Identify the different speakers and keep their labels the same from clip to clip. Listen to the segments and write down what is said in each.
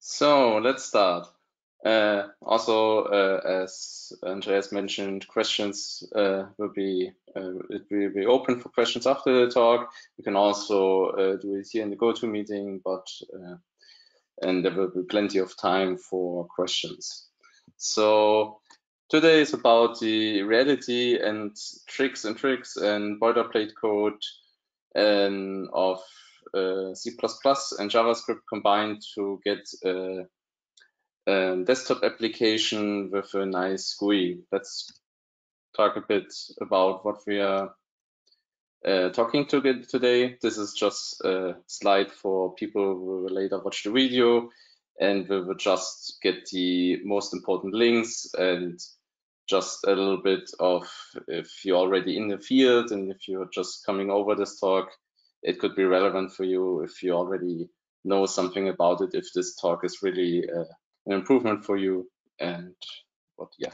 Speaker 1: So let's start. Uh, also, uh, as Andreas mentioned, questions uh, will be uh, it will be open for questions after the talk. You can also uh, do it here in the GoToMeeting, but uh, and there will be plenty of time for questions. So today is about the reality and tricks and tricks and boilerplate code and of C++ and JavaScript combined to get a desktop application with a nice GUI. Let's talk a bit about what we are uh, talking to today. This is just a slide for people who will later watch the video and we will just get the most important links and just a little bit of if you're already in the field and if you're just coming over this talk, it could be relevant for you if you already know something about it, if this talk is really uh, an improvement for you and what yeah.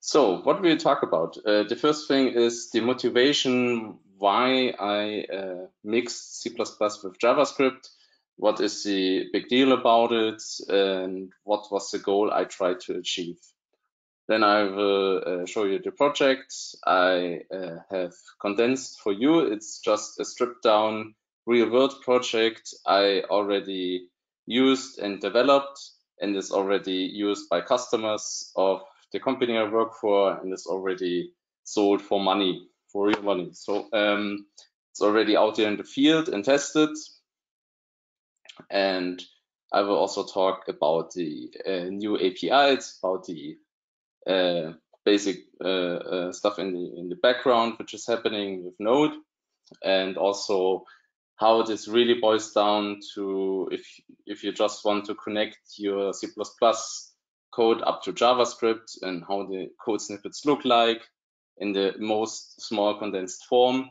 Speaker 1: So what will we talk about? Uh, the first thing is the motivation why i uh, mixed c++ with javascript. What is the big deal about it? And what was the goal i tried to achieve then I will uh, show you the project I uh, have condensed for you. It's just a stripped down real world project I already used and developed and is already used by customers of the company I work for and is already sold for money, for real money. So um, it's already out there in the field and tested. And I will also talk about the uh, new APIs, about the uh, basic uh, uh, stuff in the in the background, which is happening with Node, and also how this really boils down to if if you just want to connect your C++ code up to JavaScript and how the code snippets look like in the most small condensed form.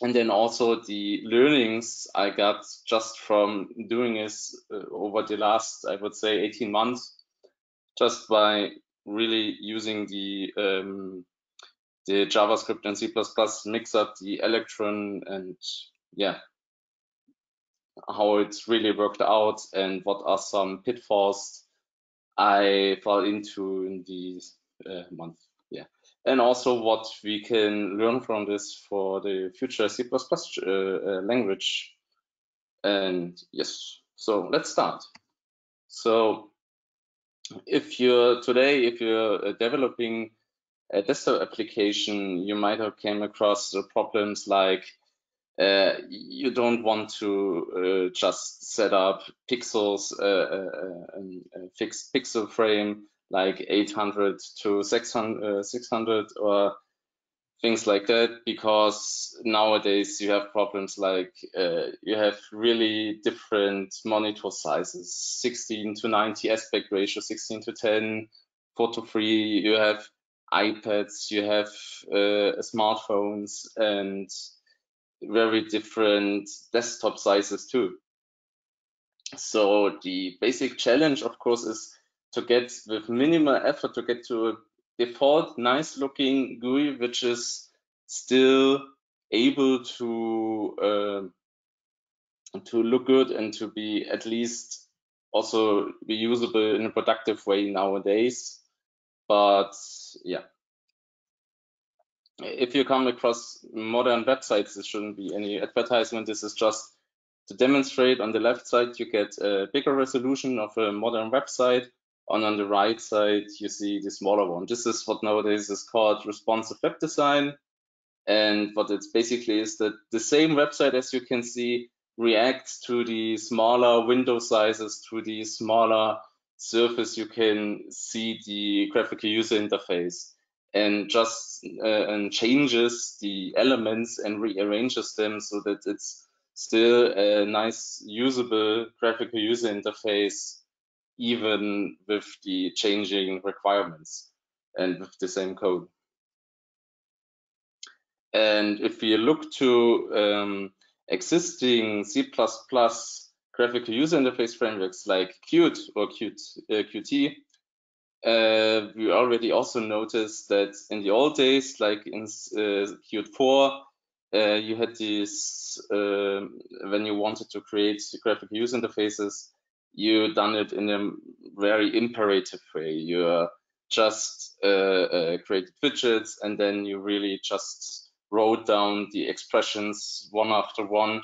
Speaker 1: And then also the learnings I got just from doing this uh, over the last, I would say, 18 months, just by really using the um, the JavaScript and C++ mix up the Electron and yeah, how it's really worked out and what are some pitfalls I fall into in these uh, month. Yeah, and also what we can learn from this for the future C++ uh, uh, language. And yes, so let's start. So if you're today, if you're uh, developing a desktop application, you might have came across the problems like uh, you don't want to uh, just set up pixels, uh, uh, a fixed pixel frame like 800 to 600, uh, 600 or things like that, because nowadays you have problems like uh, you have really different monitor sizes, 16 to 90 aspect ratio, 16 to 10, 4 to 3, you have iPads, you have uh, smartphones, and very different desktop sizes too. So the basic challenge, of course, is to get with minimal effort to get to a default nice looking GUI, which is still able to uh, to look good and to be at least also be usable in a productive way nowadays. But yeah, if you come across modern websites, this shouldn't be any advertisement. This is just to demonstrate on the left side, you get a bigger resolution of a modern website. And on the right side, you see the smaller one. This is what nowadays is called responsive web design. And what it's basically is that the same website, as you can see, reacts to the smaller window sizes, to the smaller surface. You can see the graphical user interface and just uh, and changes the elements and rearranges them so that it's still a nice usable graphical user interface even with the changing requirements and with the same code. And if we look to um, existing C++ graphical user interface frameworks like Qt or Qt, uh, Qt, uh, we already also noticed that in the old days, like in uh, Qt 4, uh, you had these, uh, when you wanted to create graphical user interfaces, you done it in a very imperative way. You just uh, uh, created widgets and then you really just wrote down the expressions one after one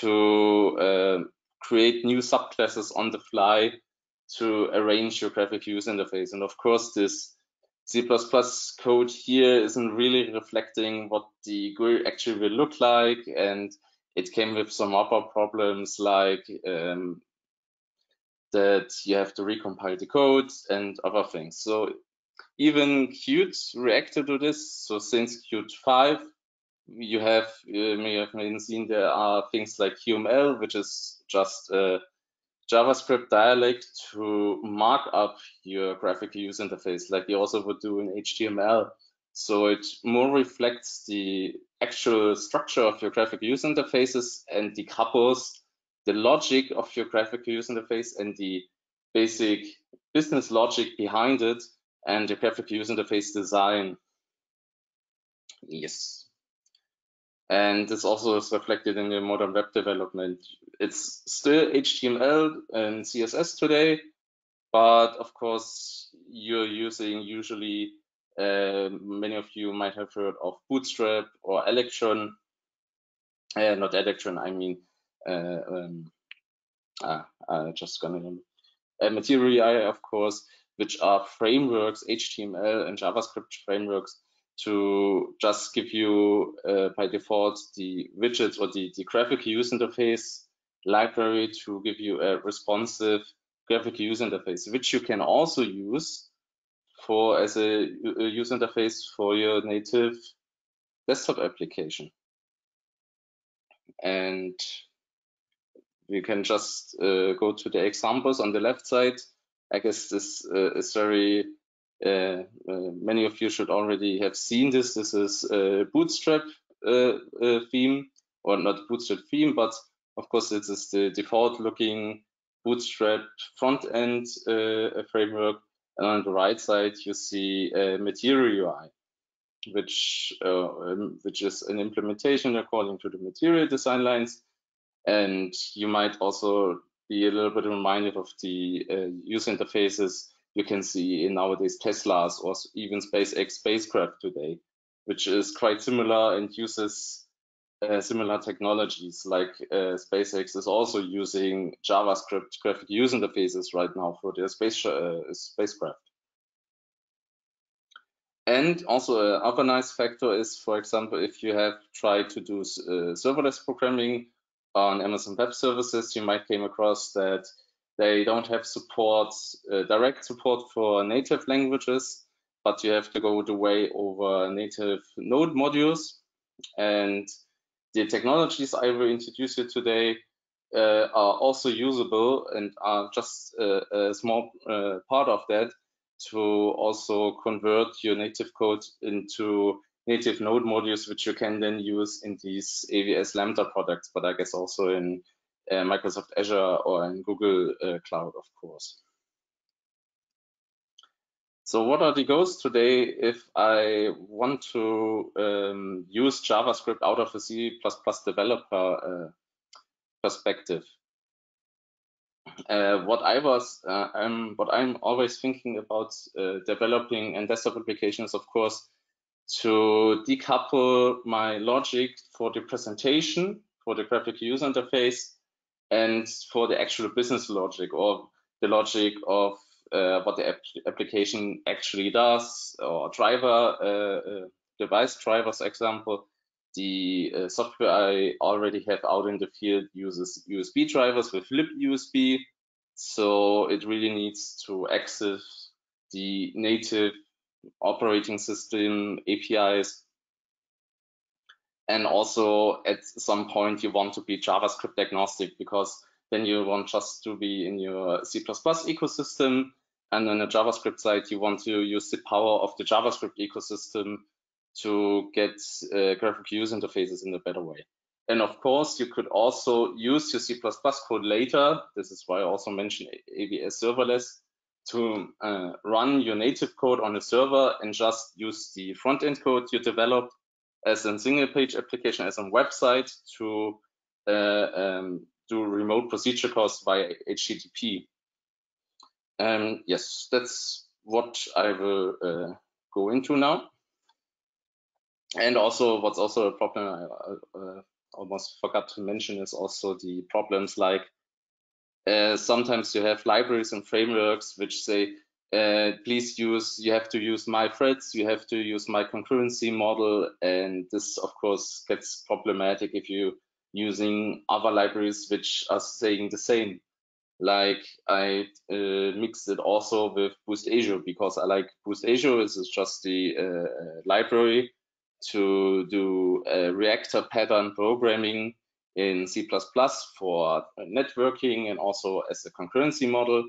Speaker 1: to uh, create new subclasses on the fly to arrange your graphic user interface. And of course, this C++ code here isn't really reflecting what the GUI actually will look like. And it came with some other problems like um, that you have to recompile the code and other things. So even Qt reacted to this. So since Qt 5, you have, you may have seen there are things like QML, which is just a JavaScript dialect to mark up your graphical user interface, like you also would do in HTML. So it more reflects the actual structure of your graphical user interfaces and decouples the logic of your graphical user interface and the basic business logic behind it and the graphical user interface design. Yes. And this also is reflected in the modern web development. It's still HTML and CSS today, but of course, you're using usually, uh, many of you might have heard of Bootstrap or Electron. Uh, not Electron, I mean, um, ah, uh, just gonna, uh, Material, of course, which are frameworks, HTML and JavaScript frameworks to just give you uh, by default the widgets or the, the graphic user interface library to give you a responsive graphic user interface, which you can also use for as a, a user interface for your native desktop application. And we can just uh, go to the examples on the left side. I guess this uh, is very uh, uh, many of you should already have seen this. This is a Bootstrap uh, theme, or not Bootstrap theme, but of course this is the default looking Bootstrap front end framework. And on the right side, you see Material UI, which um, which is an implementation according to the material design lines. And you might also be a little bit reminded of the uh, user interfaces you can see in nowadays Teslas or even SpaceX spacecraft today, which is quite similar and uses uh, similar technologies. Like uh, SpaceX is also using JavaScript graphic user interfaces right now for their space uh, spacecraft. And also another nice factor is, for example, if you have tried to do uh, serverless programming on Amazon Web Services, you might came across that they don't have support, uh, direct support for native languages, but you have to go the way over native node modules. And the technologies I will introduce you today uh, are also usable and are just a, a small uh, part of that to also convert your native code into native node modules, which you can then use in these AWS Lambda products, but I guess also in uh, Microsoft Azure or in Google uh, Cloud, of course. So what are the goals today if I want to um, use JavaScript out of a C++ developer uh, perspective? Uh, what I was, uh, I'm, what I'm always thinking about uh, developing and desktop applications, of course, to decouple my logic for the presentation, for the graphic user interface, and for the actual business logic or the logic of uh, what the ap application actually does or driver uh, uh, device drivers example. The uh, software I already have out in the field uses USB drivers with libUSB so it really needs to access the native operating system APIs and also at some point you want to be JavaScript agnostic because then you want just to be in your C++ ecosystem and on the JavaScript side you want to use the power of the JavaScript ecosystem to get uh, graphic user interfaces in a better way. And of course, you could also use your C++ code later. This is why I also mentioned AWS serverless to uh, run your native code on a server and just use the front end code you developed as a single page application, as a website to uh, um, do remote procedure calls via HTTP. Um, yes, that's what I will uh, go into now. And also, what's also a problem I uh, almost forgot to mention is also the problems like uh, sometimes you have libraries and frameworks which say, uh, please use, you have to use my threads, you have to use my concurrency model. And this, of course, gets problematic if you're using other libraries which are saying the same. Like I uh, mixed it also with Boost Asio because I like Boost Asio. This is just the uh, library to do reactor pattern programming in C++ for networking and also as a concurrency model.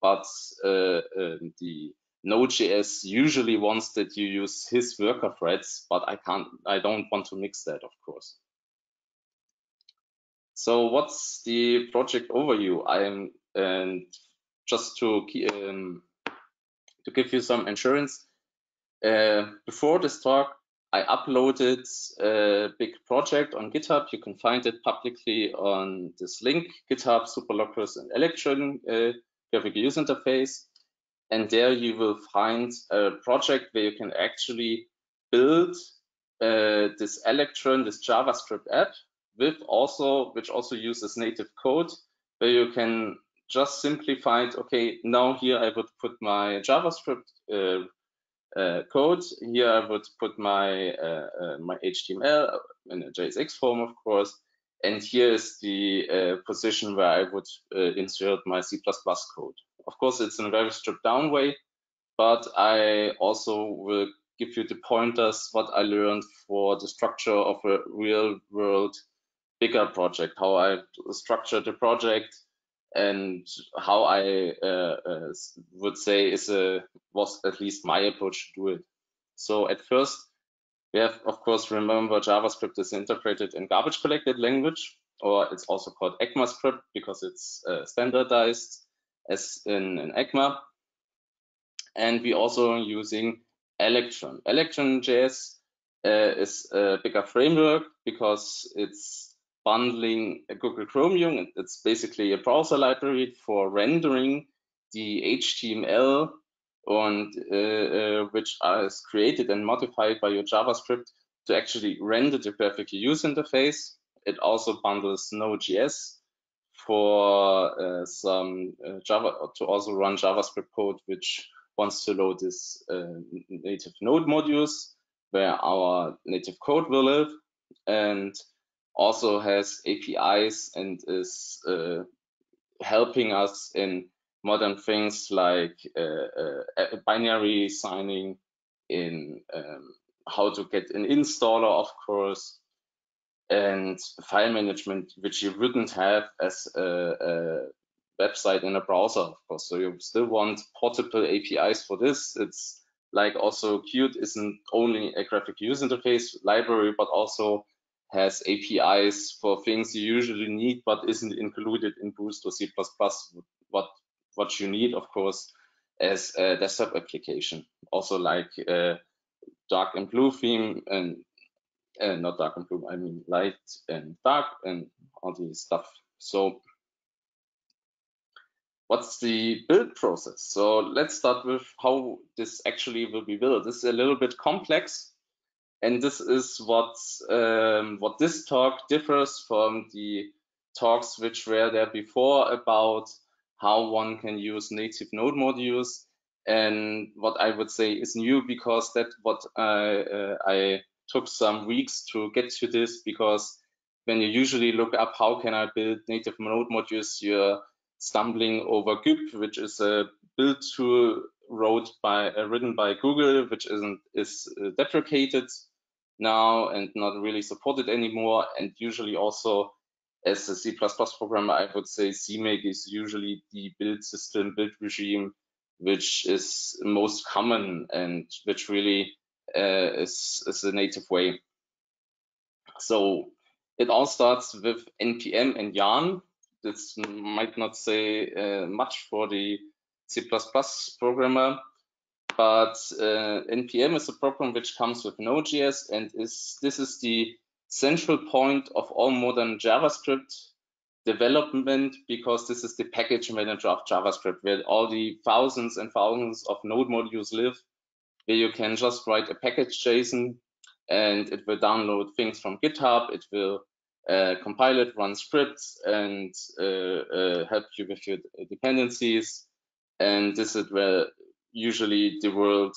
Speaker 1: But uh, um, the Node.js usually wants that you use his worker threads, but I can't, I don't want to mix that, of course. So what's the project overview? I'm and just to um, to give you some insurance. Uh, before this talk, I uploaded a big project on GitHub. You can find it publicly on this link, GitHub Superlocus and Electron uh, graphic user interface. And there you will find a project where you can actually build uh, this Electron, this JavaScript app with also, which also uses native code, where you can just simply find, okay, now here I would put my JavaScript uh, uh, code. Here I would put my uh, uh my HTML in a JSX form, of course, and here is the uh, position where I would insert my C++ code. Of course, it's in a very stripped down way, but I also will give you the pointers what I learned for the structure of a real world bigger project, how I structured the project, and how I uh, uh, would say is a was at least my approach to do it. So at first, we have of course remember JavaScript is integrated in garbage collected language, or it's also called ECMAScript because it's uh, standardized as in, in ECMA. And we also using Electron. Electron.js uh, is a bigger framework because it's bundling Google Chromium. It's basically a browser library for rendering the HTML and uh, uh, which is created and modified by your JavaScript to actually render the graphic user interface. It also bundles Node.js for uh, some uh, Java to also run JavaScript code which wants to load this uh, native Node modules where our native code will live and also has APIs and is uh, helping us in modern things like uh, uh, binary signing, in um, how to get an installer, of course, and file management, which you wouldn't have as a, a website in a browser, of course. So you still want portable APIs for this. It's like also Qt isn't only a graphic user interface library, but also has APIs for things you usually need, but isn't included in Boost or C++. What what you need, of course, as a desktop application. Also like uh, dark and blue theme and uh, not dark and blue, I mean light and dark and all these stuff. So what's the build process? So let's start with how this actually will be built. This is a little bit complex and this is what um, what this talk differs from the talks which were there before about how one can use native node modules. And what I would say is new because that what I, uh, I took some weeks to get to this because when you usually look up how can I build native node modules you're stumbling over Gyp which is a build tool wrote by uh, written by Google which isn't is uh, deprecated now and not really supported anymore. And usually also as a C++ programmer, I would say CMake is usually the build system, build regime, which is most common and which really uh, is, is the native way. So it all starts with NPM and Yarn. This might not say uh, much for the C++ programmer, but uh, npm is a program which comes with Node.js and is this is the central point of all modern JavaScript. development because this is the package manager of JavaScript where all the thousands and thousands of node modules live, where you can just write a package JSON and it will download things from GitHub. It will uh, compile it, run scripts, and uh, uh, help you with your dependencies. And this is where usually the world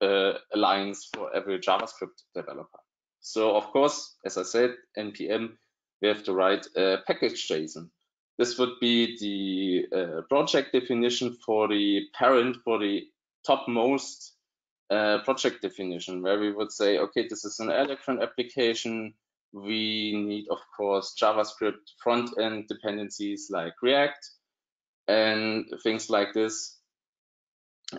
Speaker 1: uh, aligns for every JavaScript developer. So of course, as I said, npm, we have to write a package JSON. This would be the uh, project definition for the parent, for the topmost uh, project definition, where we would say, okay, this is an Electron application. We need, of course, JavaScript front-end dependencies like React and things like this.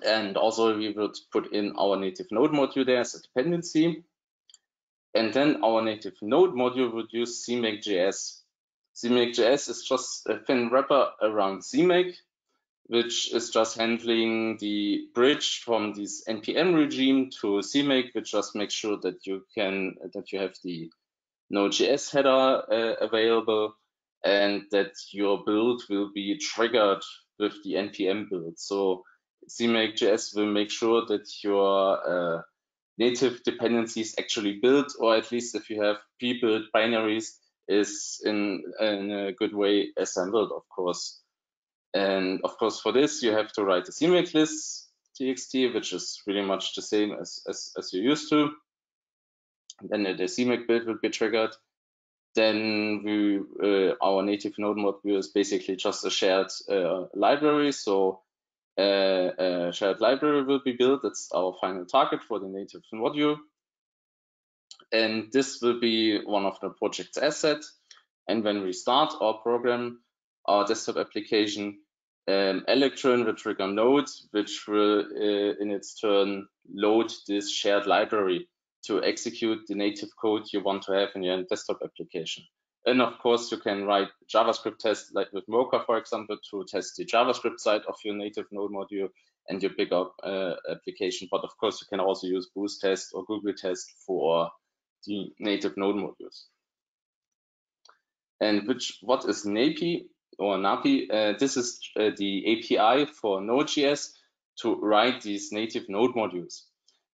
Speaker 1: And also we would put in our native node module there as a dependency. And then our native node module would use CMake.js. CMake.js is just a thin wrapper around CMake, which is just handling the bridge from this npm regime to CMake, which just makes sure that you can that you have the Node.js header uh, available and that your build will be triggered with the npm build. So CMake.js will make sure that your uh, native dependencies actually built, or at least if you have pre-built binaries, is in, in a good way assembled, of course. And of course, for this, you have to write a CMake list txt, which is really much the same as, as, as you're used to. Then the CMake build will be triggered. Then we, uh, our native node module is basically just a shared uh, library. So a shared library will be built. That's our final target for the native module. And this will be one of the project's assets. And when we start our program, our desktop application, um, Electron will trigger Node, which will uh, in its turn load this shared library to execute the native code you want to have in your desktop application. And of course, you can write JavaScript tests like with Mocha, for example, to test the JavaScript side of your native node module and your bigger uh, application. But of course, you can also use Boost test or Google test for the native node modules. And which what is NAPI or NAPI? Uh, this is uh, the API for Node.js to write these native node modules.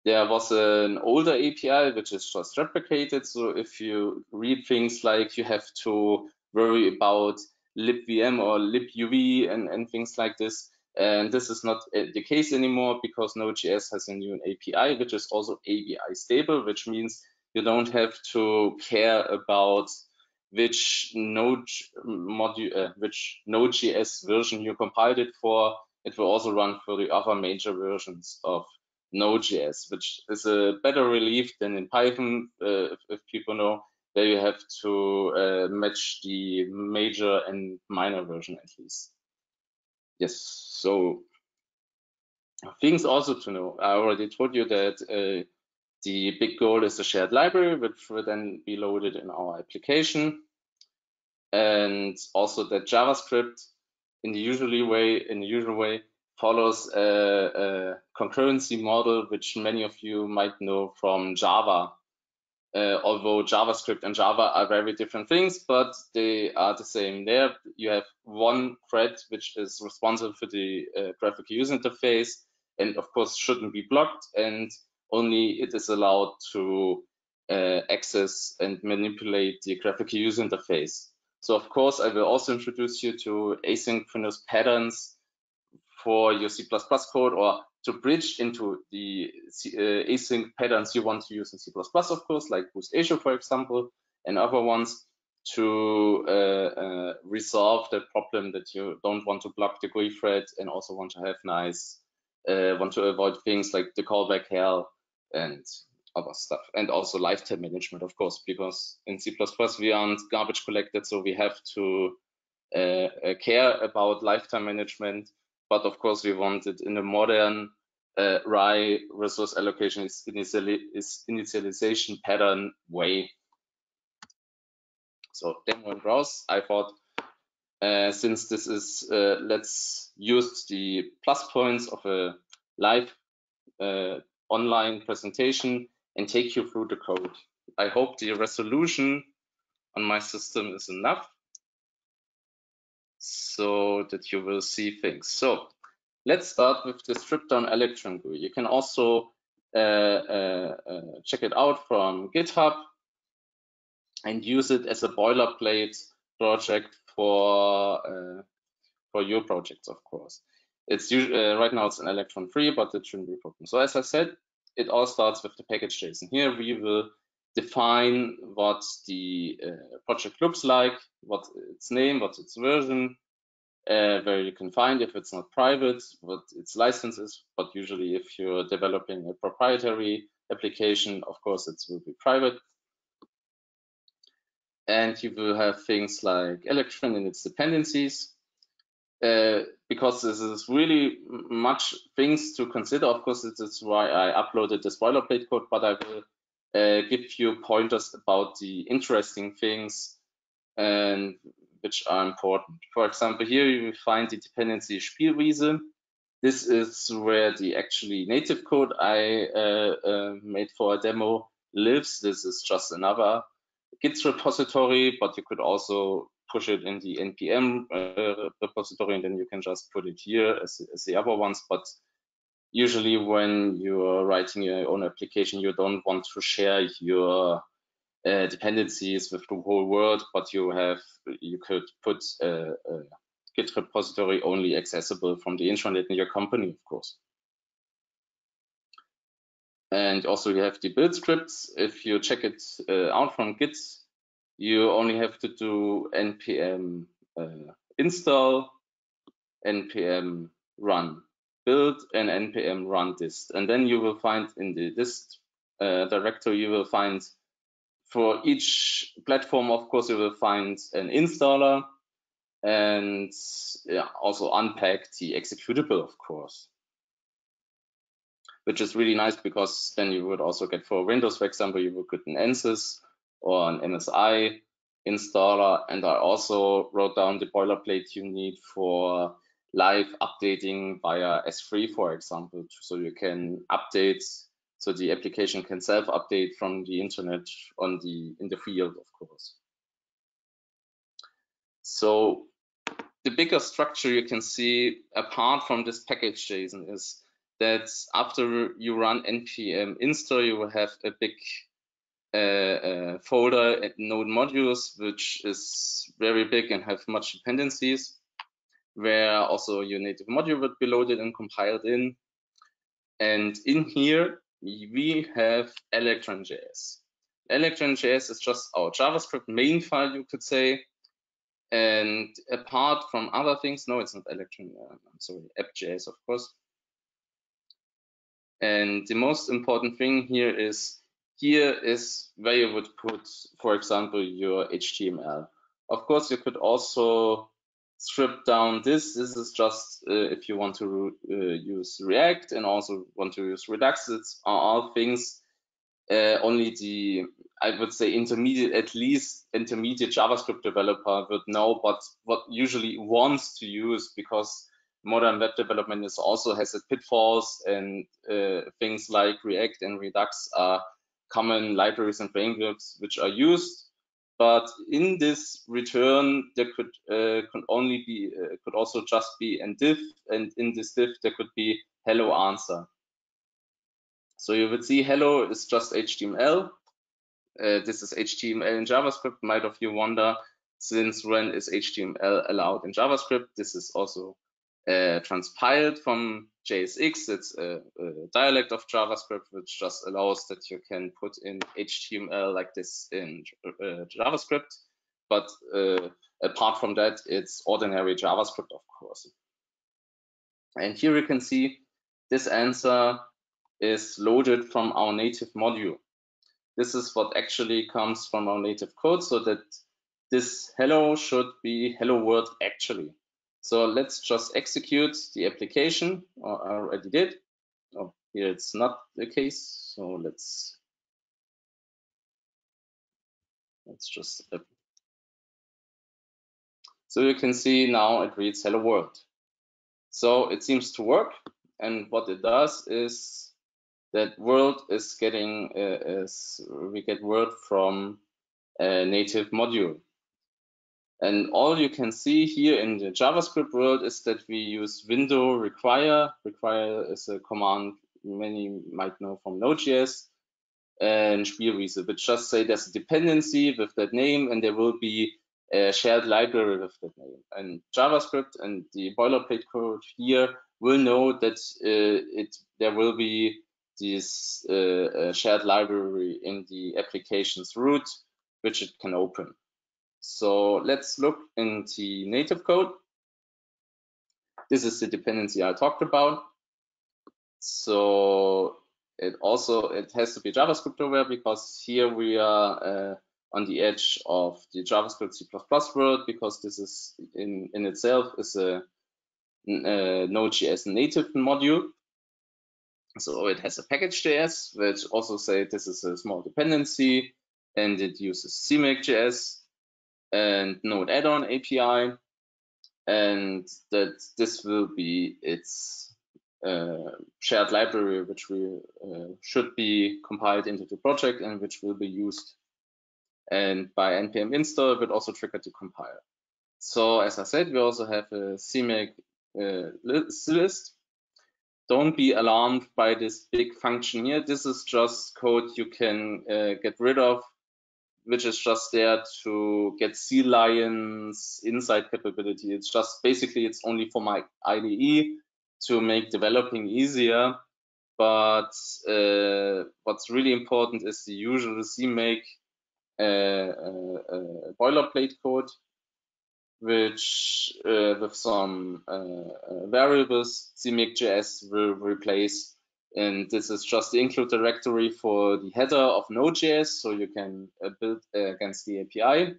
Speaker 1: There was an older API which is just replicated. So if you read things like you have to worry about libvm or libuv and, and things like this, and this is not uh, the case anymore because Node.js has a new API, which is also ABI stable, which means you don't have to care about which Node module, uh, which Node.js version you compiled it for. It will also run for the other major versions of Node.js, which is a better relief than in Python, uh, if, if, people know, where you have to uh, match the major and minor version at least. Yes, so things also to know. I already told you that uh, the big goal is a shared library, which will then be loaded in our application. And also that JavaScript in the usually way, in the usual way, follows a, a, concurrency model, which many of you might know from Java. Uh, although JavaScript and Java are very different things, but they are the same. There you have one thread which is responsible for the uh, graphical user interface, and of course shouldn't be blocked, and only it is allowed to uh, access and manipulate the graphical user interface. So of course I will also introduce you to asynchronous patterns for your C++ code or to bridge into the uh, async patterns you want to use in C++, of course, like Boost Asio, for example, and other ones to uh, uh, resolve the problem that you don't want to block the GUI thread and also want to have nice, uh, want to avoid things like the callback hell and other stuff. And also lifetime management, of course, because in C++ we aren't garbage collected, so we have to uh, uh, care about lifetime management but of course we want it in a modern uh, RAII resource allocation is, initiali is initialization pattern way. So demo and browse, I thought uh, since this is, uh, let's use the plus points of a live uh, online presentation and take you through the code. I hope the resolution on my system is enough. So that you will see things. So let's start with the stripped down Electron GUI. You can also uh, uh, uh, check it out from GitHub and use it as a boilerplate project for uh, for your projects, of course. It's uh, right now it's an Electron free, but it shouldn't be a problem. So as I said, it all starts with the package JSON. Here we will define what the uh, project looks like, what its name, what its version, uh, where you can find if it's not private, what its license is. But usually if you're developing a proprietary application, of course it will be private. And you will have things like Electron and its dependencies. Uh, because this is really much things to consider. Of course, this is why I uploaded this boilerplate code, but I will uh, give you pointers about the interesting things and which are important. For example, here you will find the dependency Spielwiese. This is where the actually native code I uh, uh, made for a demo lives. This is just another Git repository, but you could also push it in the npm uh, repository and then you can just put it here as, as the other ones. But usually when you're writing your own application, you don't want to share your uh, dependencies with the whole world, but you have you could put a, a Git repository only accessible from the intranet in your company, of course. And also you have the build scripts. If you check it uh, out from Git, you only have to do npm uh, install, npm run build an npm run dist. And then you will find in the dist uh, directory, you will find for each platform, of course, you will find an installer and yeah, also unpack the executable, of course, which is really nice because then you would also get for Windows, for example, you would get an NSIS or an MSI installer. And I also wrote down the boilerplate you need for live updating via S3, for example, so you can update, so the application can self-update from the internet on the in the field, of course. So the bigger structure you can see apart from this package JSON is that after you run npm install, you will have a big uh, uh, folder at node modules, which is very big and have much dependencies where also your native module would be loaded and compiled in. And in here, we have Electron.js. Electron.js is just our JavaScript main file, you could say. And apart from other things, no, it's not Electron, uh, I'm sorry, app.js, of course. And the most important thing here is, here is where you would put, for example, your HTML. Of course, you could also strip down this. This is just uh, if you want to uh, use React and also want to use Redux. It's all things uh, only the I would say intermediate, at least intermediate JavaScript developer would know, but what usually wants to use because modern web development is also has its pitfalls and uh, things like React and Redux are common libraries and frameworks which are used but in this return, there could uh, could only be uh, could also just be a div, and in this div there could be hello answer. So you would see hello is just HTML. Uh, this is HTML in JavaScript. Might of you wonder since when is HTML allowed in JavaScript? This is also uh, transpiled from JSX. It's a, a, dialect of JavaScript, which just allows that you can put in HTML like this in uh, JavaScript. But uh, apart from that, it's ordinary JavaScript, of course. And here you can see this answer is loaded from our native module. This is what actually comes from our native code, so that this hello should be hello world actually. So let's just execute the application. I already did. Oh, here it's not the case. So let's let's just. So you can see now it reads hello world. So it seems to work. And what it does is that world is getting uh, is we get word from a native module. And all you can see here in the JavaScript world is that we use window require. Require is a command many might know from Node.js and Spielwiese, which just say there's a dependency with that name and there will be a shared library with that name. And JavaScript and the boilerplate code here will know that uh, it there will be this uh, shared library in the application's root, which it can open. So let's look in the native code. This is the dependency I talked about. So it also it has to be JavaScript aware because here we are uh, on the edge of the JavaScript C++ world because this is in in itself is a, a Node.js native module. So it has a package.js which also say this is a small dependency and it uses CMake.js and Node add-on API, and that this will be its uh, shared library, which we uh, should be compiled into the project and which will be used. And by npm install, will also trigger to compile. So as I said, we also have a CMake uh, list. Don't be alarmed by this big function here. This is just code you can uh, get rid of which is just there to get CLion's insight capability. It's just basically it's only for my IDE to make developing easier. But uh, what's really important is the usual CMake uh, uh, uh, boilerplate code, which uh, with some uh, variables CMake.js will replace and this is just the include directory for the header of Node.js, so you can uh, build uh, against the API.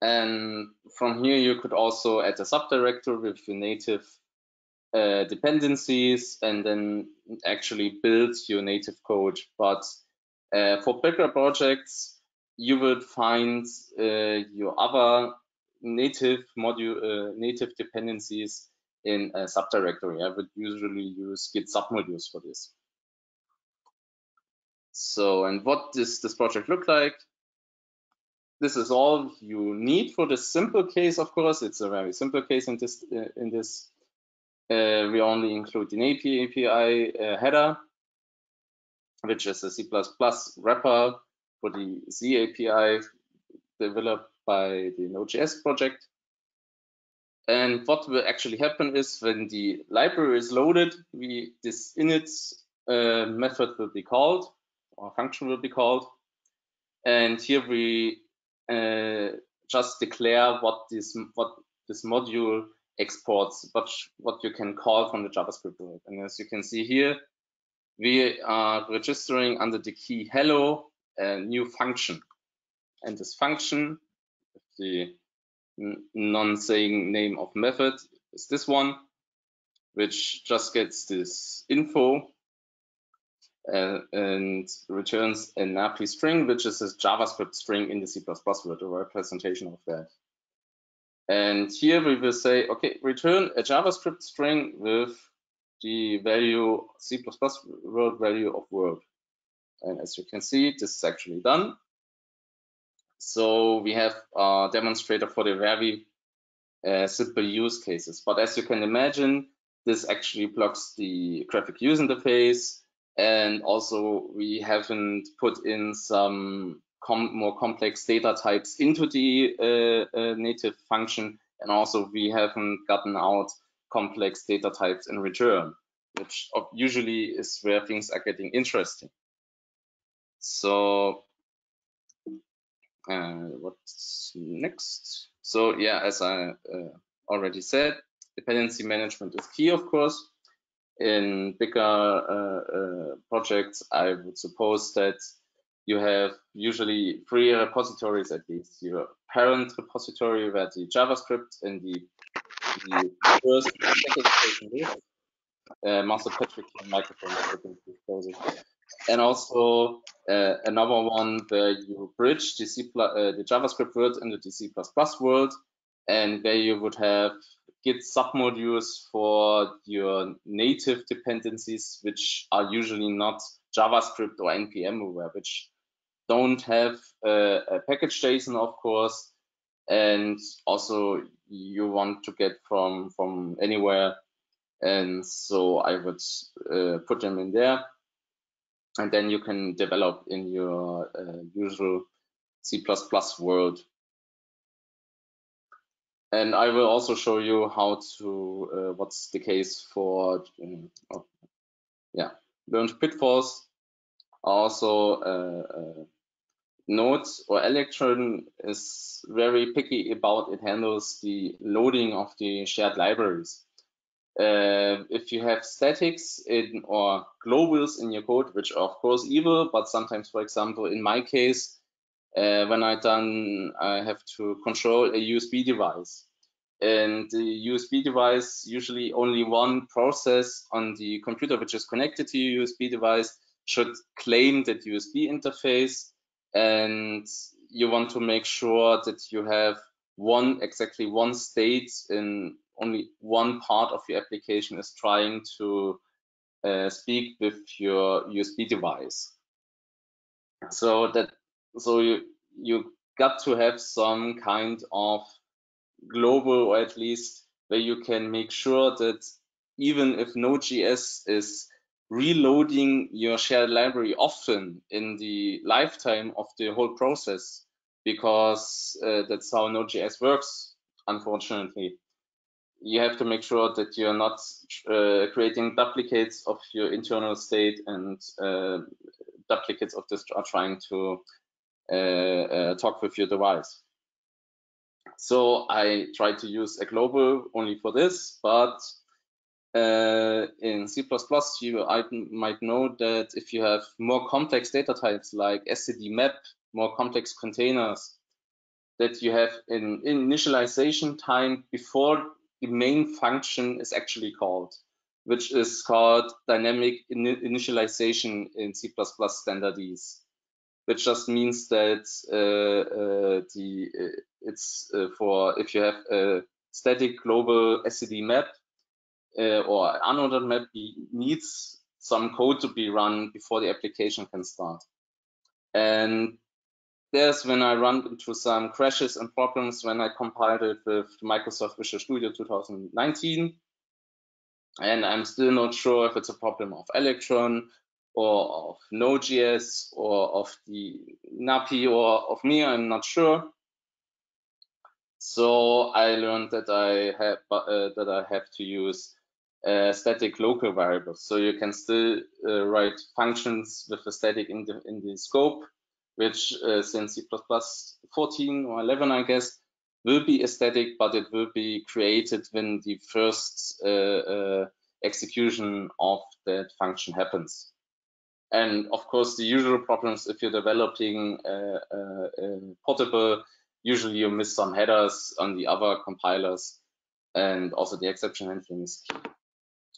Speaker 1: And from here, you could also add a subdirectory with your native uh, dependencies and then actually build your native code. But uh, for bigger projects, you would find uh, your other native module, uh, native dependencies in a subdirectory. I would usually use git submodules for this. So, and what does this project look like? This is all you need for this simple case, of course. It's a very simple case in this. Uh, in this, uh, we only include an API, API uh, header, which is a C++ wrapper for the C API developed by the Node.js project. And what will actually happen is when the library is loaded, we this init uh, method will be called, or function will be called. And here we uh, just declare what this what this module exports, what what you can call from the JavaScript world. And as you can see here, we are registering under the key hello a new function. And this function, the non-saying name of method is this one, which just gets this info uh, and returns an API string, which is a JavaScript string in the C++ world, a representation of that. And here we will say, okay, return a JavaScript string with the value C++ world value of world. And as you can see, this is actually done. So we have a demonstrator for the very uh, simple use cases. But as you can imagine, this actually blocks the graphic user interface. And also we haven't put in some com more complex data types into the uh, uh, native function. And also we haven't gotten out complex data types in return, which usually is where things are getting interesting. So uh, what's next? So yeah, as I uh, already said, dependency management is key, of course. In bigger uh, uh, projects, I would suppose that you have usually three repositories at least. Your parent repository where the JavaScript and the, the first second uh, master Patrick microphone and also uh, another one where you bridge the, uh, the JavaScript world into the C++ world, and where you would have Git submodules for your native dependencies, which are usually not JavaScript or NPM aware, which don't have uh, a package JSON, of course, and also you want to get from from anywhere. And so I would uh, put them in there and then you can develop in your uh, usual C++ world and I will also show you how to uh, what's the case for uh, oh, yeah learned pitfalls also uh, uh Node or Electron is very picky about it handles the loading of the shared libraries. Uh, if you have statics in or globals in your code, which are of course evil, but sometimes, for example, in my case, uh, when I done, I have to control a USB device. And the USB device, usually only one process on the computer which is connected to your USB device should claim that USB interface and you want to make sure that you have one exactly one state in only one part of your application is trying to uh, speak with your USB device. So that so you you got to have some kind of global or at least where you can make sure that even if Node.js is reloading your shared library often in the lifetime of the whole process because uh, that's how Node.js works, unfortunately. You have to make sure that you're not uh, creating duplicates of your internal state and uh, duplicates of this are trying to uh, uh, talk with your device. So I try to use a global only for this, but uh, in C++, you might know that if you have more complex data types like std map, more complex containers, that you have an initialization time before main function is actually called, which is called dynamic in initialization in C++ standardese, which just means that uh, uh, the uh, it's uh, for if you have a static global std map uh, or unordered map needs some code to be run before the application can start. And there's when I run into some crashes and problems when I compiled it with Microsoft Visual Studio 2019. And I'm still not sure if it's a problem of Electron or of Node.js or of the NAPI or of me, I'm not sure. So I learned that I have uh, that I have to use uh, static local variables. So you can still uh, write functions with a static in the, in the scope, which uh, since C++ 14 or 11, I guess, will be static, but it will be created when the first uh, uh, execution of that function happens. And of course, the usual problems if you're developing portable, usually you miss some headers on the other compilers and also the exception handling is key.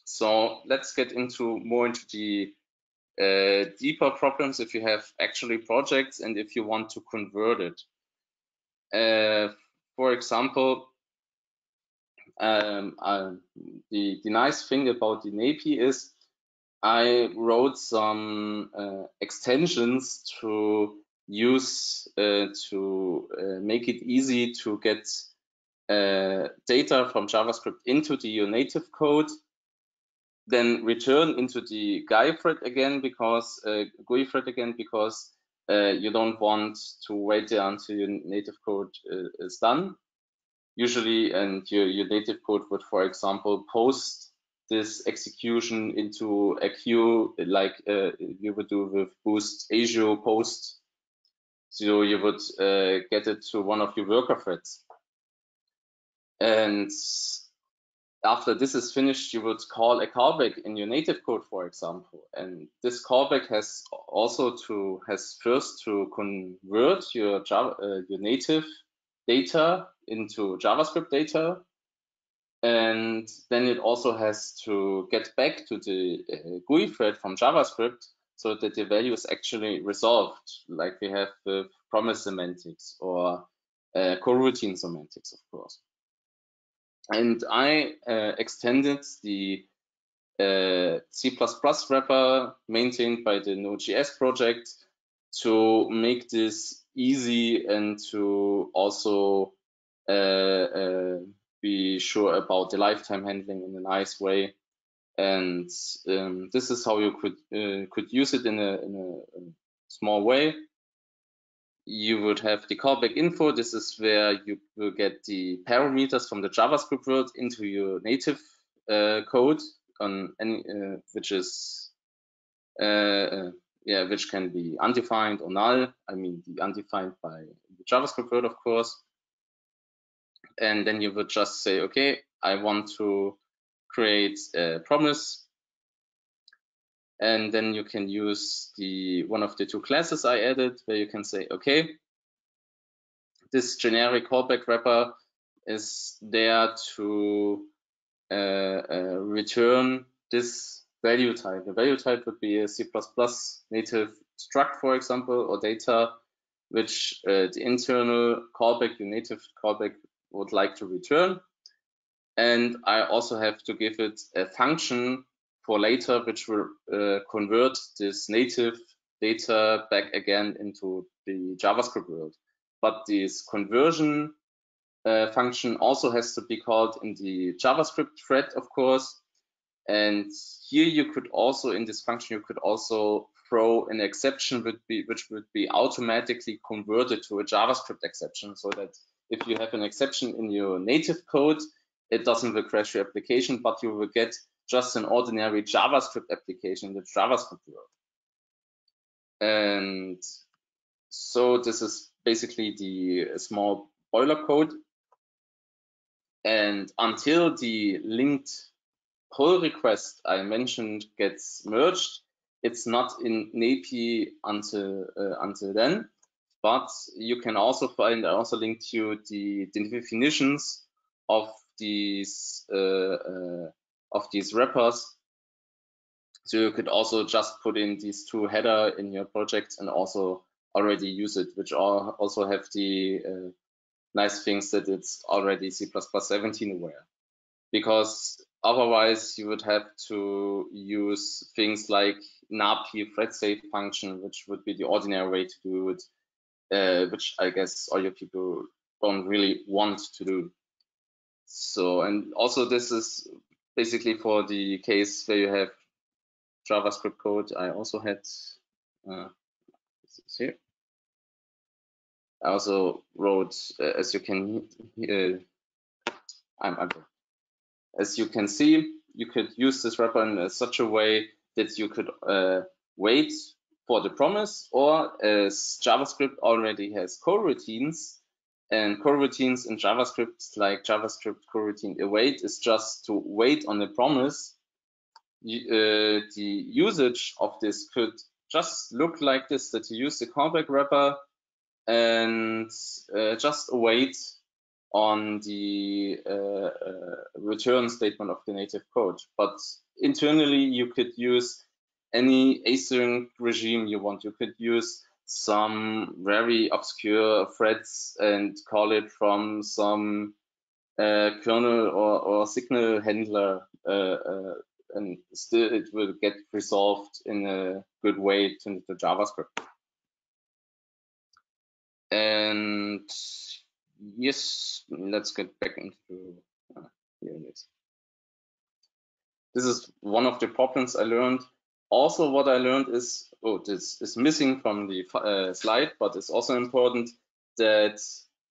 Speaker 1: So let's get into more into the uh, deeper problems if you have actually projects and if you want to convert it. Uh, for example, um, the, the nice thing about the NAPI is I wrote some uh, extensions to use uh, to uh, make it easy to get data from JavaScript into the native code then return into the GUI thread again because uh, GUI thread again because uh, you don't want to wait there until your native code uh, is done. Usually, and your, your native code would, for example, post this execution into a queue like uh, you would do with Boost Asio post. So you would uh, get it to one of your worker threads. And after this is finished, you would call a callback in your native code, for example. And this callback has also to has first to convert your Java, uh, your native data into JavaScript data, and then it also has to get back to the uh, GUI thread from JavaScript so that the value is actually resolved, like we have promise semantics or uh, coroutine semantics, of course and I uh, extended the uh, C++ wrapper maintained by the Node.js project to make this easy and to also uh, be sure about the lifetime handling in a nice way. And um, this is how you could uh, could use it in a, in a, small way. You would have the callback info. This is where you will get the parameters from the JavaScript world into your native uh, code on any, uh, which is uh, uh, yeah, which can be undefined or null. I mean, the undefined by the JavaScript world, of course. And then you would just say, okay, I want to create a promise. And then you can use the one of the two classes I added where you can say, okay, this generic callback wrapper is there to uh, uh, return this value type. The value type would be a C++ native struct, for example, or data, which uh, the internal callback, the native callback would like to return. And I also have to give it a function for later, which will uh, convert this native data back again into the JavaScript world. But this conversion uh, function also has to be called in the JavaScript thread, of course. And here you could also, in this function, you could also throw an exception would be, which would be automatically converted to a JavaScript exception so that if you have an exception in your native code, it doesn't will crash your application, but you will get just an ordinary JavaScript application in the JavaScript world. And so this is basically the small boiler code. And until the linked pull request I mentioned gets merged, it's not in NAPI until uh, until then. But you can also find I also linked you the, the definitions of these uh, uh, of these wrappers. So you could also just put in these two header in your project and also already use it, which also have the uh, nice things that it's already C++ 17 aware. Because otherwise you would have to use things like NAPI thread safe function, which would be the ordinary way to do it, uh, which I guess all your people don't really want to do. So, and also this is basically for the case where you have JavaScript code. I also had, uh, here. I also wrote, uh, as you can, uh, I'm, I'm, as you can see, you could use this wrapper in such a way that you could uh, wait for the promise, or as JavaScript already has coroutines, and coroutines in JavaScript, like JavaScript coroutine await, is just to wait on the promise. Uh, the usage of this could just look like this, that you use the callback wrapper and uh, just await on the uh, uh, return statement of the native code. But internally, you could use any async regime you want. You could use some very obscure threads and call it from some uh, kernel or, or, signal handler uh, uh, and still it will get resolved in a good way to the JavaScript. And yes, let's get back into uh, here it is. This is one of the problems I learned also what I learned is, oh, this is missing from the uh, slide, but it's also important that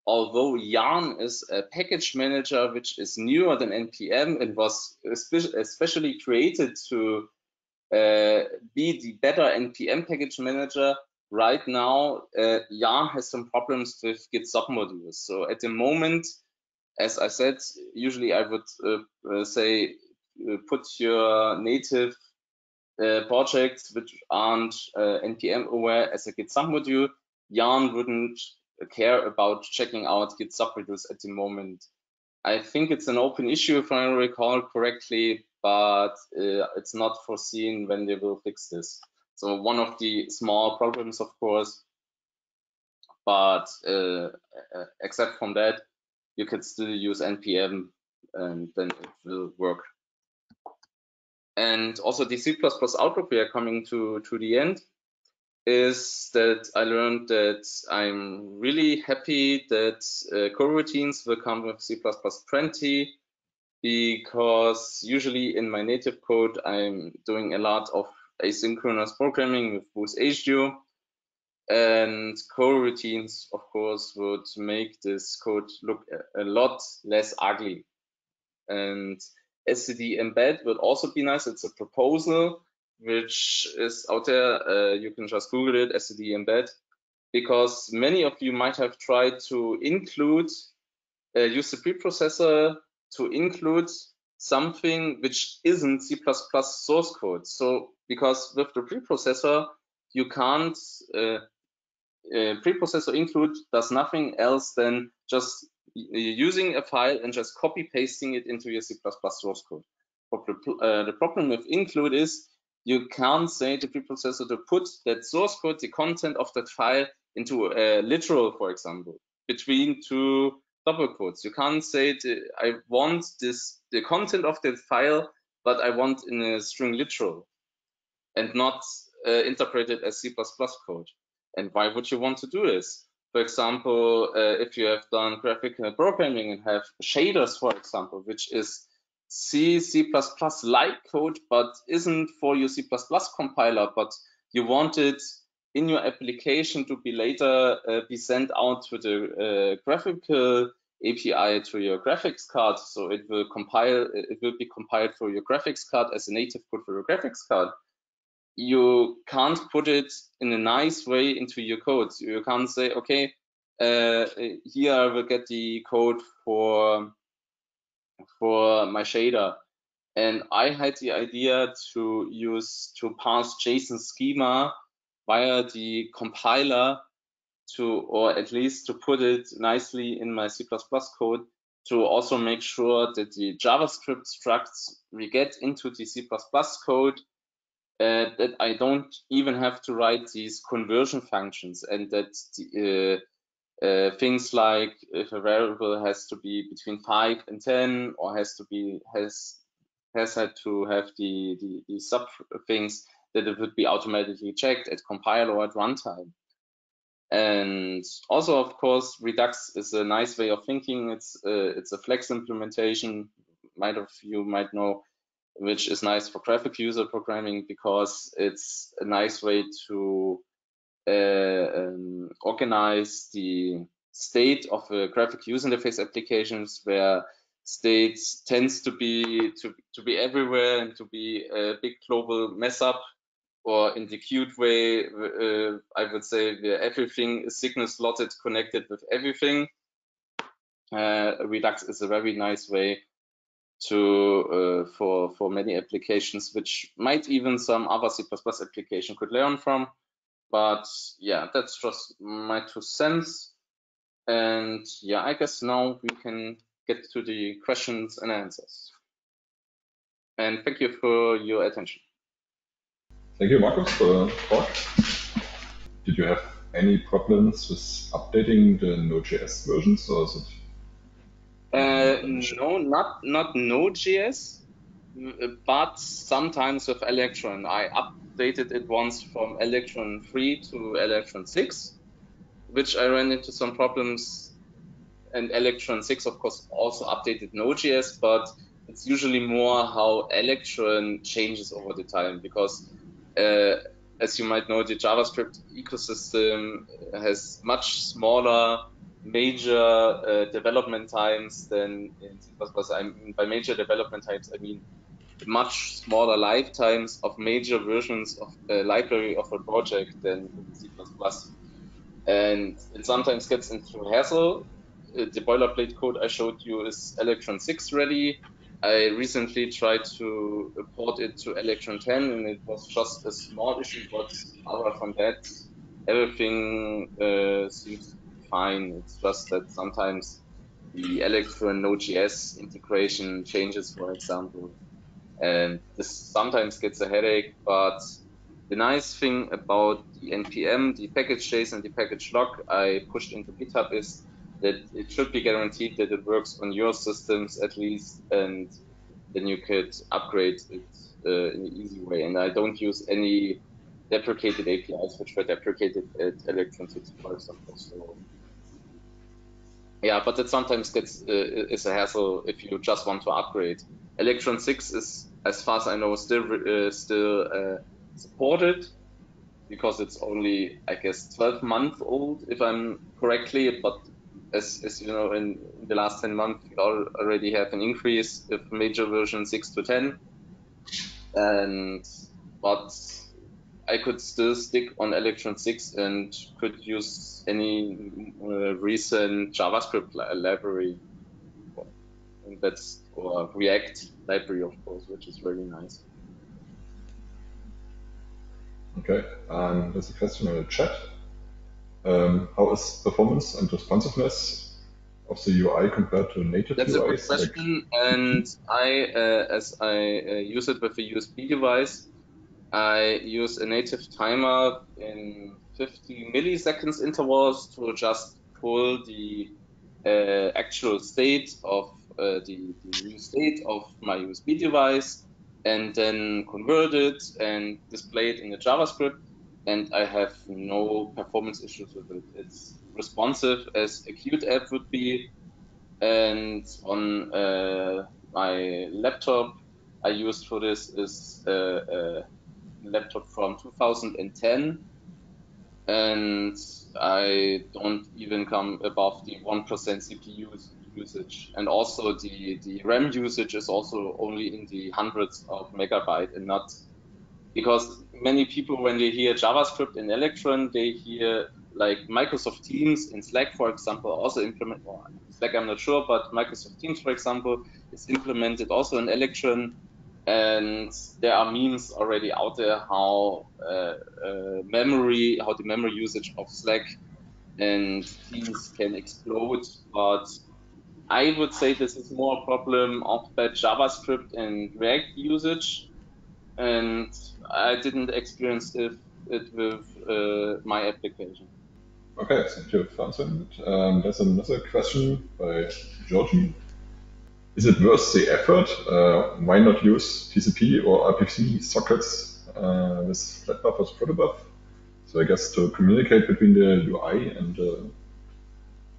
Speaker 1: although Yarn is a package manager which is newer than NPM and was especially created to uh, be the better NPM package manager, right now uh, Yarn has some problems with Git submodules. So at the moment, as I said, usually I would uh, uh say uh, put your native projects which aren't uh, npm aware as a git submodule, Yarn wouldn't care about checking out git submodules at the moment. I think it's an open issue if I recall correctly, but uh, it's not foreseen when they will fix this. So one of the small problems, of course, but uh, uh, except from that, you can still use npm and then it will work and also the C++ Outlook, we are coming to, to the end. is that I learned that I'm really happy that uh, coroutines will come with C++20 because usually in my native code, I'm doing a lot of asynchronous programming with Boost. And coroutines, of course, would make this code look a lot less ugly. And std embed would also be nice. It's a proposal which is out there. Uh, you can just Google it, std embed, because many of you might have tried to include, uh, use the preprocessor to include something which isn't C++ source code. So because with the preprocessor, you can't, uh, uh, preprocessor include does nothing else than just using a file and just copy pasting it into your C++ source code. Uh, the problem with include is you can't say to preprocessor to put that source code, the content of that file into a literal, for example, between two double quotes. You can't say to, I want this the content of that file, but I want in a string literal and not uh, interpreted as C++ code. And why would you want to do this? For example, uh, if you have done graphical programming and have shaders, for example, which is C, C++ like code, but isn't for your C++ compiler, but you want it in your application to be later uh, be sent out to the uh, graphical API to your graphics card. So it will compile, it will be compiled for your graphics card as a native code for your graphics card. You can't put it in a nice way into your code. You can't say, okay, uh, here I will get the code for for my shader. And I had the idea to use to pass JSON schema via the compiler to, or at least to put it nicely in my C++ code to also make sure that the JavaScript structs we get into the C++ code uh, that I don't even have to write these conversion functions and that the, uh, uh, things like if a variable has to be between five and ten, or has to be has has had to have the the, the sub things that it would be automatically checked at compile or at runtime. And also, of course, Redux is a nice way of thinking. It's uh, it's a Flux implementation. Might of you might know, which is nice for graphic user programming because it's a nice way to uh, um, organize the state of a graphic user interface applications where state tends to be to, to be everywhere and to be a big global mess up or in the Qt way uh, i would say where everything is signal slotted connected with everything. Uh, redux is a very nice way to uh, for for many applications which might even some other c++ application could learn from but yeah, that's just my two cents. And yeah, I guess now we can get to the questions and answers. And thank you for your attention.
Speaker 2: Thank you, Markus, for talk. Did you have any problems with updating the Node.js versions, or is it?
Speaker 1: Uh, no, not not Node.js, but sometimes with Electron. I updated it once from Electron 3 to Electron 6, which I ran into some problems. And Electron 6, of course, also updated Node.js, but it's usually more how Electron changes over the time because, uh, as you might know, the JavaScript ecosystem has much smaller major uh, development times than in C++. I mean, by major development times, I mean much smaller lifetimes of major versions of a library of a project than in C++. And it sometimes gets into hassle. Uh, the boilerplate code I showed you is Electron 6 ready. I recently tried to port it to Electron 10 and it was just a small issue, but other from that, everything uh, seems fine. It's just that sometimes the Electron Node.js integration changes, for example, and this sometimes gets a headache, but the nice thing about the npm, the package JSON, the package lock I pushed into GitHub is that it should be guaranteed that it works on your systems at least, and then you could upgrade it uh, in an easy way. And I don't use any deprecated APIs which were deprecated at Electron 6, for example. So yeah, but it sometimes gets uh, is a hassle if you just want to upgrade. Electron 6 is, as far as I know, still uh, still uh, supported because it's only, I guess, 12 months old, if I'm correctly. But as, as you know, in, the last 10 months, we already have an increase of major version 6 to 10. And but I could still stick on Electron 6 and could use any uh, recent JavaScript li library. And that's or React library, of course, which is very nice.
Speaker 2: Okay, and there's a question in the chat. Um, how is performance and responsiveness of the UI compared to native
Speaker 1: That's
Speaker 2: UIs?
Speaker 1: a good question, and I, uh, as I uh, use it with a USB device, I use a native timer in 50 milliseconds intervals to just pull the uh, actual state of uh, the, the, new state of my USB device and then convert it and display it in the JavaScript. And I have no performance issues with it. It's responsive as a Qt app would be. And on uh, my laptop, I used for this is a, a laptop from 2010 and I don't even come above the 1% CPU usage. And also the, the RAM usage is also only in the hundreds of megabyte and not because many people, when they hear JavaScript in Electron, they hear like Microsoft Teams in Slack, for example, also implement, Slack I'm not sure, but Microsoft Teams, for example, is implemented also in Electron. And there are memes already out there how uh, uh, memory, how the memory usage of Slack and Teams can explode. But I would say this is more a problem of bad JavaScript and React usage, and I didn't experience it, it with uh, my application.
Speaker 2: Okay, thank you for answering it. Um, there's another question by Georgie. Is it worth the effort? Uh, why not use TCP or RPC sockets uh, with FlatBuffers protobuf? So I guess to communicate between the UI and the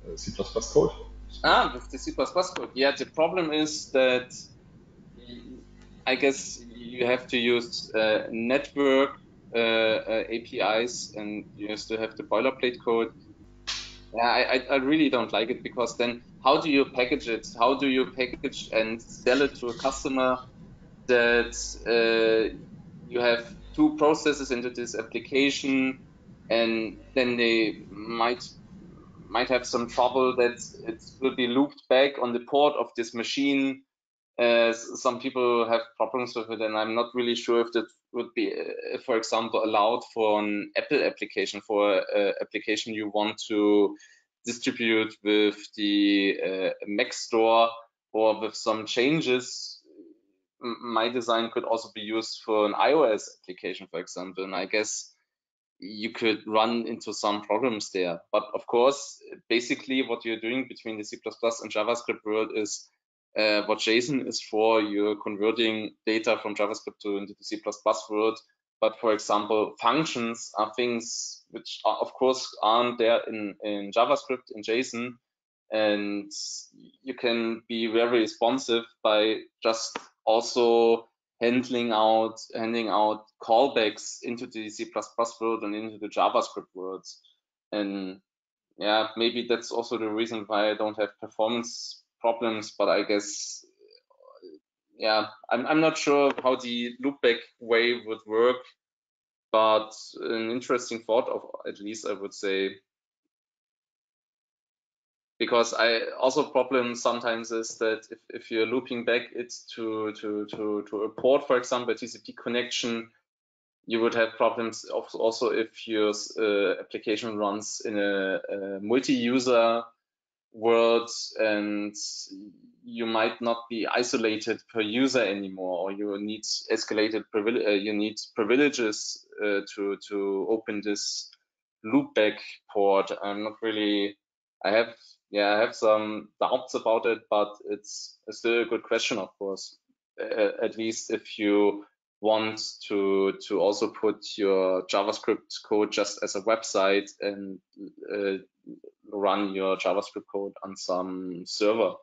Speaker 2: uh, C++ code.
Speaker 1: Ah, with the C++ code. Yeah, the problem is that I guess you have to use uh, network uh, uh, APIs and you still have the boilerplate code. Yeah, I, I really don't like it because then how do you package it? How do you package and sell it to a customer that uh, you have two processes into this application and then they might might have some trouble that it will be looped back on the port of this machine. Uh, some people have problems with it, and I'm not really sure if that would be, uh, for example, allowed for an Apple application, for an application you want to distribute with the uh, Mac Store or with some changes. My design could also be used for an iOS application, for example, and I guess you could run into some problems there. But of course, basically what you're doing between the C++ and JavaScript world is uh, what JSON is for. You're converting data from JavaScript to into the C++ world. But for example, functions are things which are, of course aren't there in, in JavaScript in JSON. And you can be very responsive by just also handling out handing out callbacks into the C++ world and into the JavaScript worlds. And yeah, maybe that's also the reason why I don't have performance problems, but I guess yeah, I'm I'm not sure how the loopback way would work, but an interesting thought of at least I would say because I also problem sometimes is that if, if you're looping back it to, to, to, to a port, for example, TCP connection, you would have problems also if your uh, application runs in a, a multi-user world and you might not be isolated per user anymore, or you need escalated uh, you need privileges uh, to to open this loopback port. I'm not really. I have yeah, I have some doubts about it, but it's still a good question, of course. Uh, at least if you want to to also put your JavaScript code just as a website and uh, run your JavaScript code on some server.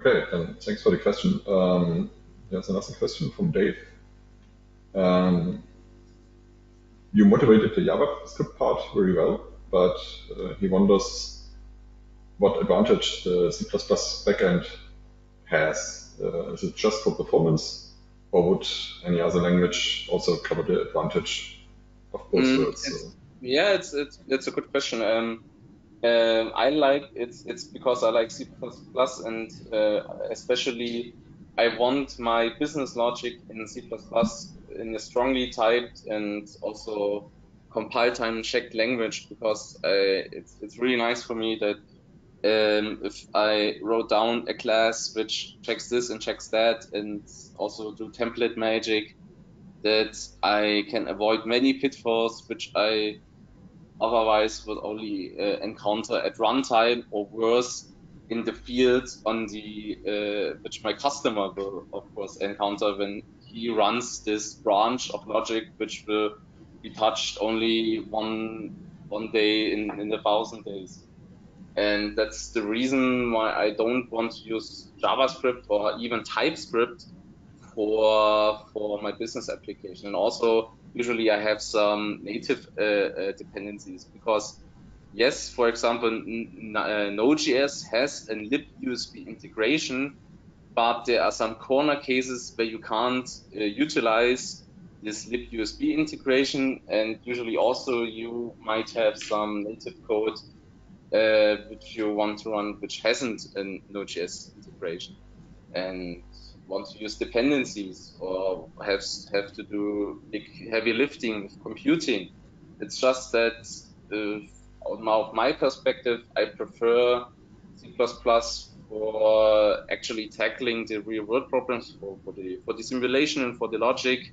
Speaker 2: Okay, then thanks for the question. Um, there's another question from Dave. Um, you motivated the JavaScript part very well, but uh, he wonders what advantage the C++ backend has. Uh, is it just for performance, or would any other language also cover the advantage of both mm, worlds?
Speaker 1: It's, so. Yeah, it's, it's it's a good question. Um, um, I like it's it's because I like C++ and uh, especially I want my business logic in C++ in a strongly typed and also compile time checked language because I, it's it's really nice for me that um, if I wrote down a class which checks this and checks that and also do template magic, that I can avoid many pitfalls which I otherwise will only uh, encounter at runtime or worse in the field on the uh, which my customer will of course encounter when he runs this branch of logic which will be touched only one one day in, in a thousand days. And that's the reason why I don't want to use JavaScript or even TypeScript for for my business application. And also, usually I have some native uh, uh, dependencies because, yes, for example, uh, Node.js has a libUSB integration, but there are some corner cases where you can't uh, utilize this libUSB integration, and usually also you might have some native code uh, which you want to run which hasn't a Node.js integration. And want to use dependencies or have have to do big heavy lifting with computing. It's just that uh, my perspective, I prefer C++ for actually tackling the real world problems for, for the for the simulation and for the logic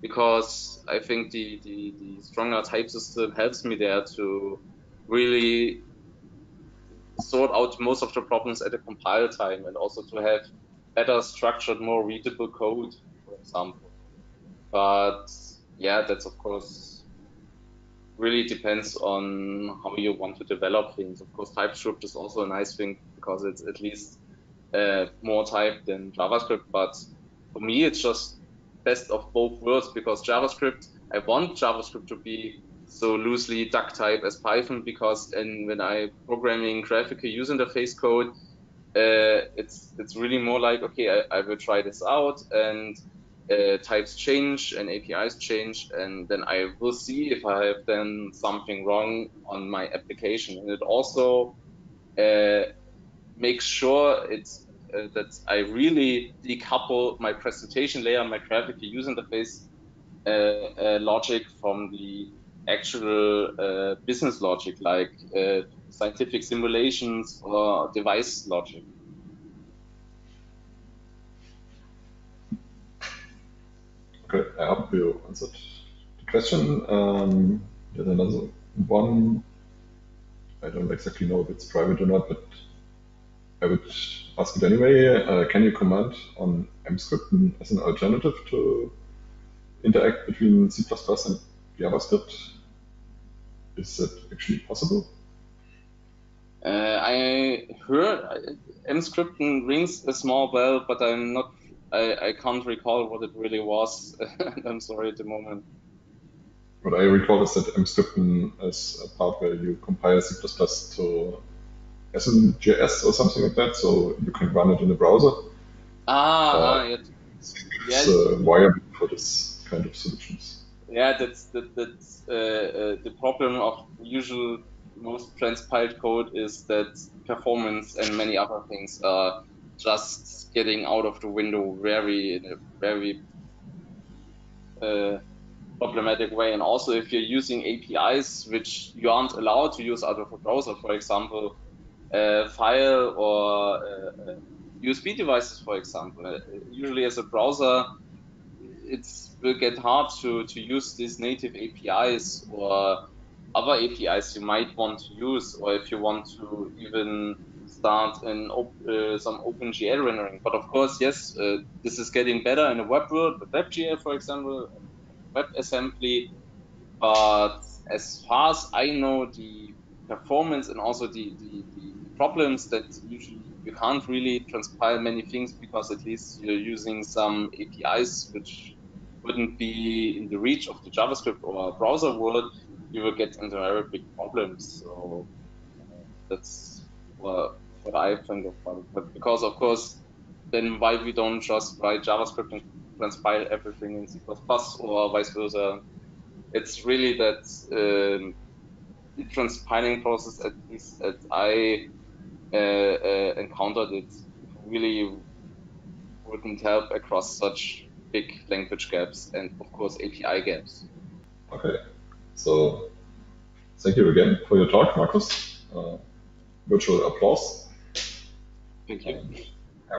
Speaker 1: because I think the, the, the stronger type system helps me there to really sort out most of the problems at a compile time and also to have better structured, more readable code, for example. But yeah, that's of course really depends on how you want to develop things. Of course, TypeScript is also a nice thing because it's at least uh, more type than JavaScript. But for me, it's just best of both worlds because JavaScript, I want JavaScript to be so loosely duck type as Python because in, when I programming graphical user interface code, uh, it's it's really more like okay, I, I will try this out and uh, types change and APIs change, and then I will see if I have done something wrong on my application. And it also uh, makes sure it's uh, that I really decouple my presentation layer, my graphical user interface uh, uh, logic from the actual business logic, like scientific simulations or device logic.
Speaker 2: Okay, I hope you answered the question. Um, there's another one. I don't exactly know if it's private or not, but I would ask it anyway. Uh, can you comment on mscript as an alternative to interact between C++ and JavaScript? Is that actually possible?
Speaker 1: Uh, I heard Emscripten rings a small bell, but I'm not. I, I can't recall what it really was. I'm sorry at the moment.
Speaker 2: What I recall is that Emscripten is a part where you compile C++ to asm.js or something like that, so you can run it in the browser.
Speaker 1: Ah, uh, ah, yeah.
Speaker 2: It's yeah. Uh, for this kind of solutions.
Speaker 1: Yeah, that's that, that's uh, uh, the problem of usual most transpiled code is that performance and many other things are just getting out of the window very in a very uh, problematic way. And also, if you're using APIs which you aren't allowed to use out of a browser, for example, uh, file or USB uh, devices, for example, uh, usually as a browser, it will get hard to, to use these native APIs or other APIs you might want to use, or if you want to even start in op uh, some OpenGL rendering. But of course, yes, uh, this is getting better in the web world with WebGL, for example, WebAssembly. But as far as I know, the performance and also the, the, the problems that usually you can't really transpile many things because at least you're using some APIs which wouldn't be in the reach of the JavaScript or browser world, you will get into very big problems. So that's what, what I think about it. But because of course, then why we don't just write JavaScript and transpile everything in C++ or vice versa? It's really that um, the transpiling process, at least that I uh, uh, encountered, it really wouldn't help across such big language gaps and of course API gaps.
Speaker 2: Okay, so thank you again for your talk, Markus. Uh, virtual applause.
Speaker 1: Thank you.